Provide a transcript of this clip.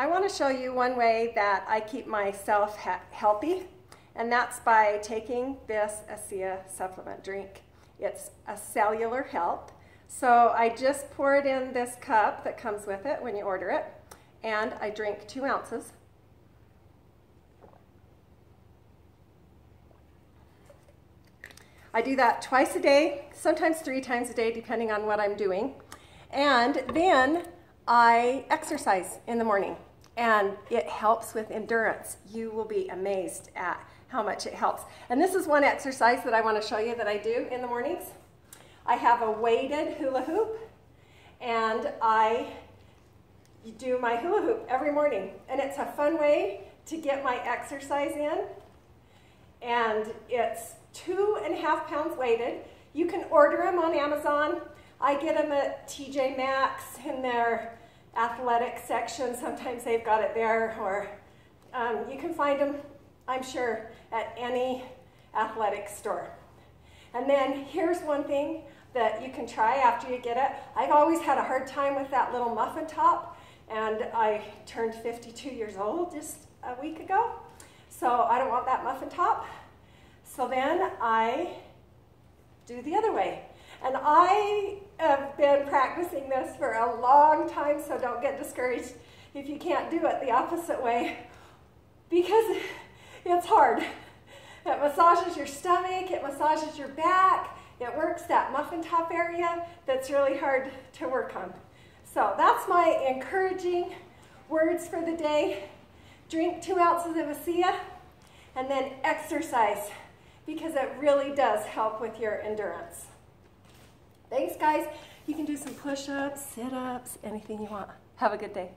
I want to show you one way that I keep myself healthy, and that's by taking this ASEA supplement drink. It's a cellular health. So I just pour it in this cup that comes with it when you order it, and I drink two ounces. I do that twice a day, sometimes three times a day, depending on what I'm doing. And then I exercise in the morning and it helps with endurance. You will be amazed at how much it helps. And this is one exercise that I want to show you that I do in the mornings. I have a weighted hula hoop and I do my hula hoop every morning. And it's a fun way to get my exercise in. And it's two and a half pounds weighted. You can order them on Amazon. I get them at TJ Maxx in their athletic section. Sometimes they've got it there, or um, you can find them, I'm sure, at any athletic store. And then here's one thing that you can try after you get it. I've always had a hard time with that little muffin top, and I turned 52 years old just a week ago, so I don't want that muffin top. So then I do the other way. And I have been practicing this for a long time, so don't get discouraged if you can't do it the opposite way because it's hard. It massages your stomach, it massages your back, it works that muffin top area that's really hard to work on. So that's my encouraging words for the day. Drink two ounces of ASEA and then exercise because it really does help with your endurance. Thanks, guys. You can do some push-ups, sit-ups, anything you want. Have a good day.